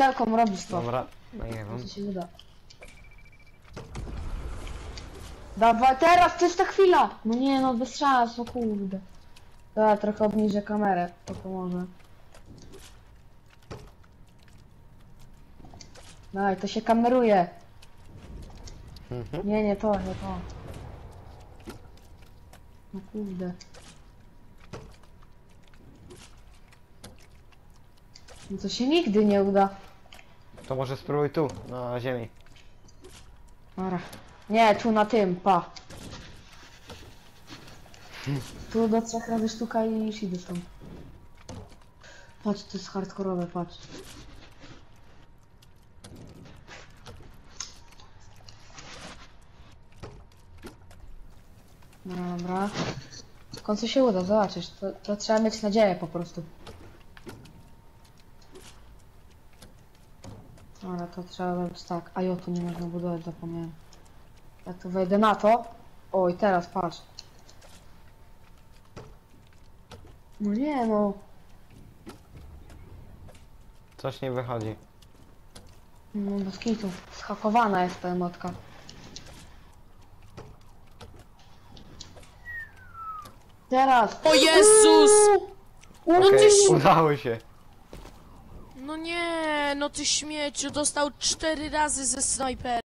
lusterką robisz to. Dobra, no nie Co wiem. się uda. Dawaj, teraz, to jest ta chwila! No nie, no bez szans, no kurde. Dobra, trochę obniżę kamerę, to pomoże. Daj, to się kameruje. Mhm. Nie, nie to, nie to. No kurde. No to się nigdy nie uda. To może spróbuj tu, na ziemi. Dobra. Nie, tu na tym, pa. Tu do trzech razy sztuka i już idę stąd. Patrz, to jest hardkorowe, patrz. Dobra, dobra. W końcu się uda, zobaczysz. To, to trzeba mieć nadzieję po prostu. Dobra, to trzeba robić tak. A jo, tu nie można budować, zapomniałem. Jak tu wejdę na to. Oj, teraz patrz. No nie no. Coś nie wychodzi. No bez kitu. Schakowana jest ta emotka. Teraz. O Jezus! Uuu, No Okej, ty udało się. No nie, no ty śmieciu, dostał cztery razy ze snajpera.